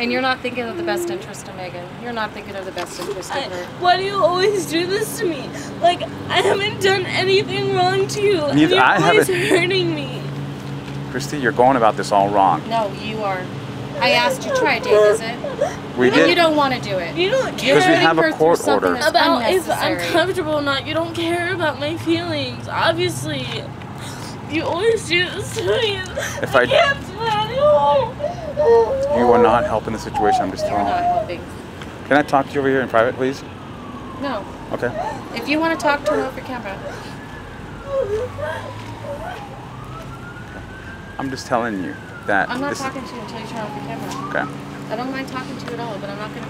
And you're not thinking of the best interest of Megan. You're not thinking of the best interest I, of her. why do you always do this to me? Like I haven't done anything wrong to you. Neither- you're I always haven't- hurting me. Christy, you're going about this all wrong. No, you are. I asked you to try a date visit. We and you don't want to do it. You don't You're Because we care have a court order. about if I'm unnecessary. comfortable or not. You don't care about my feelings. Obviously, you always do this to me. If I I- can't do it anymore. You are not helping the situation. I'm just You're telling not you. helping. Can I talk to you over here in private, please? No. Okay. If you want to talk, turn off your camera. I'm just telling you that I'm not talking to you until you turn off your camera. okay. I don't mind talking to you at all, but I'm not going to be.